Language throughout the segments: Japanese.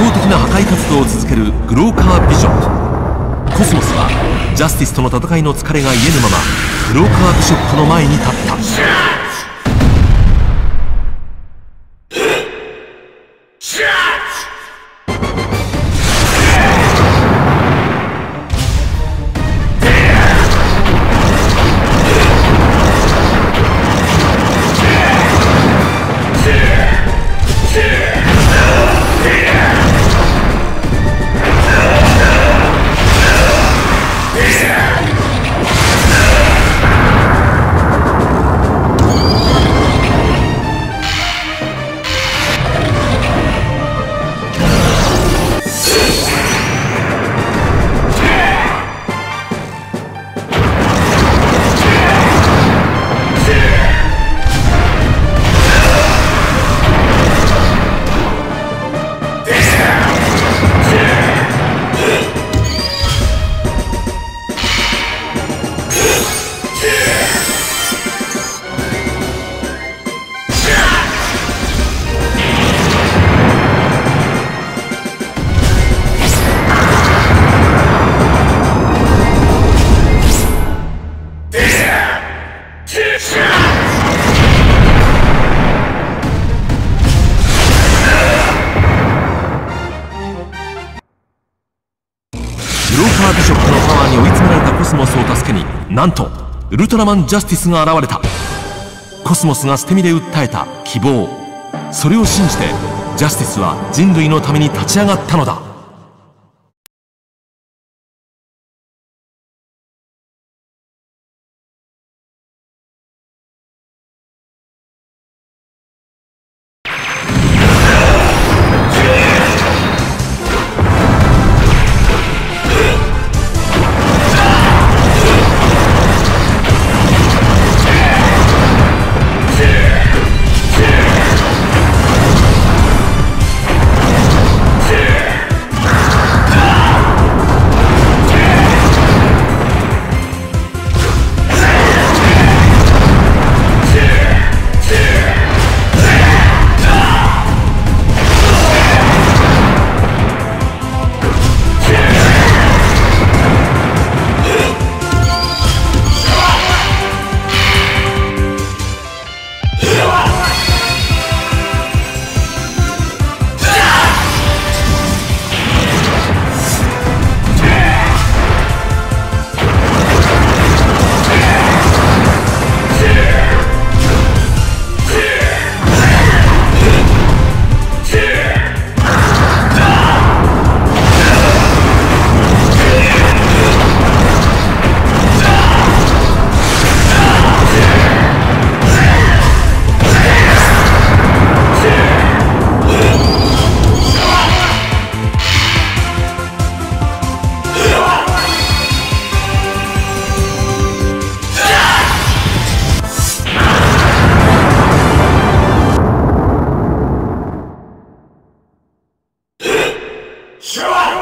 倒的な破壊活動を続けるグローカービジョン。コスモスはジャスティスとの戦いの疲れが癒えぬままグローカービショップの前に立った。スモスを助けになんとウルトラマンジャスティスが現れた。コスモスが捨て身で訴えた希望。それを信じてジャスティスは人類のために立ち上がったのだ。Show up!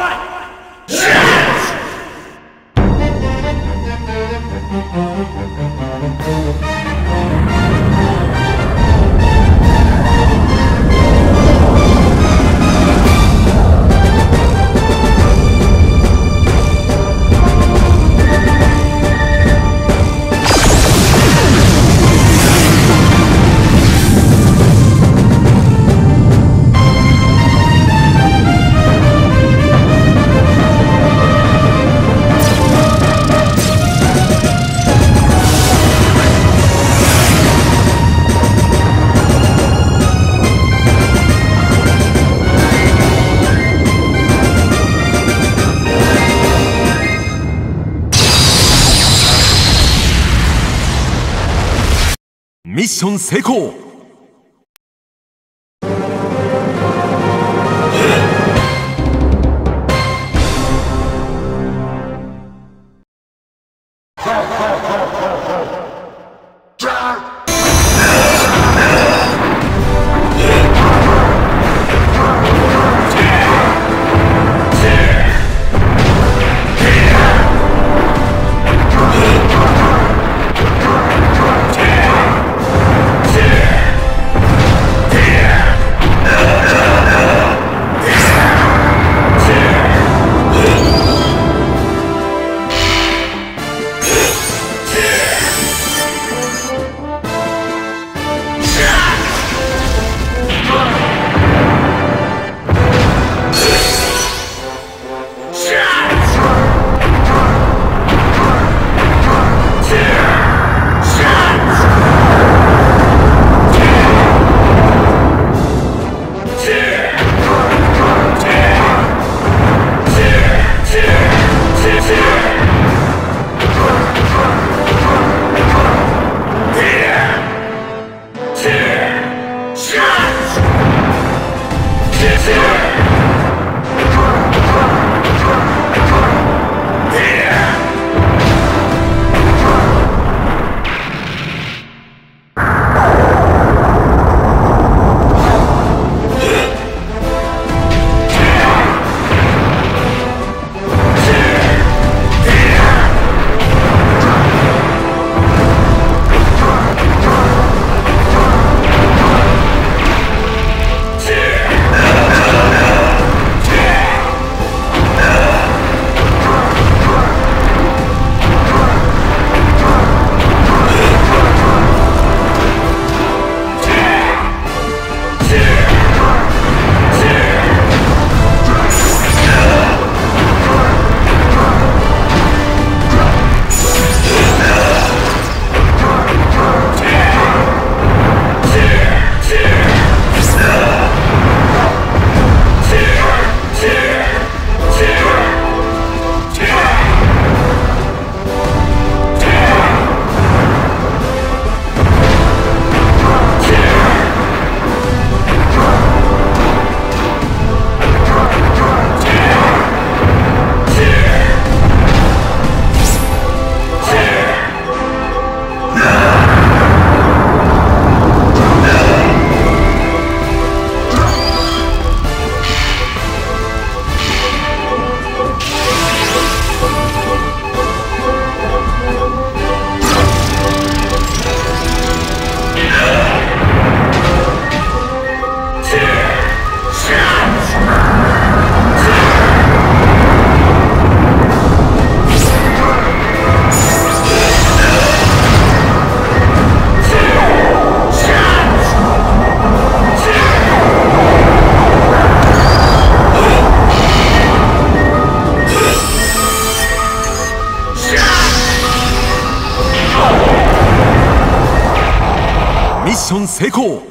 ッション成功。成功。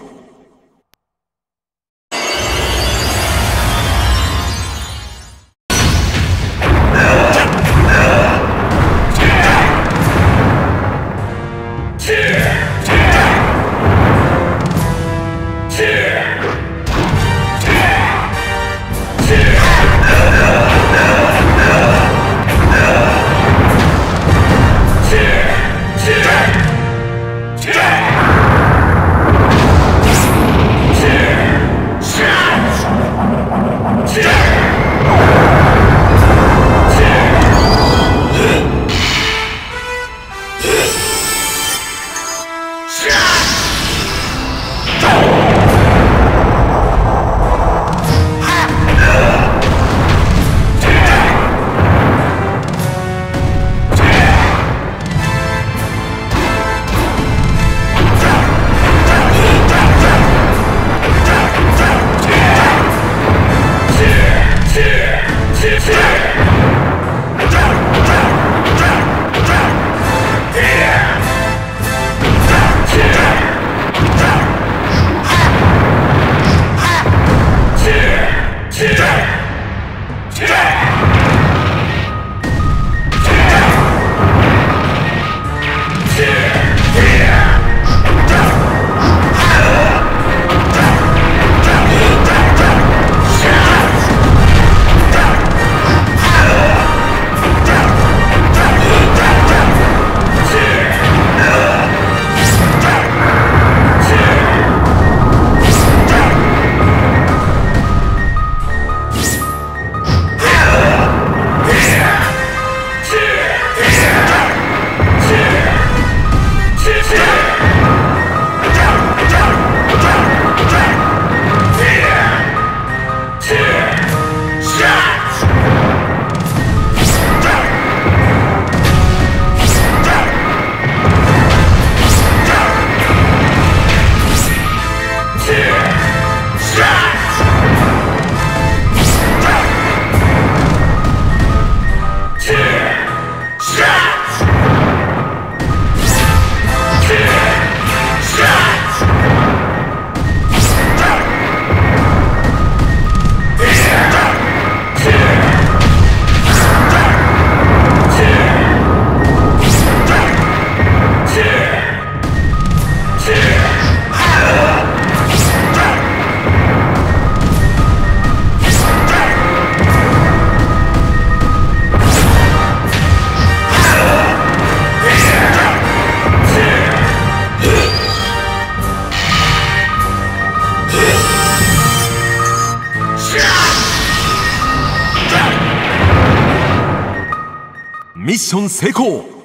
ッション成功。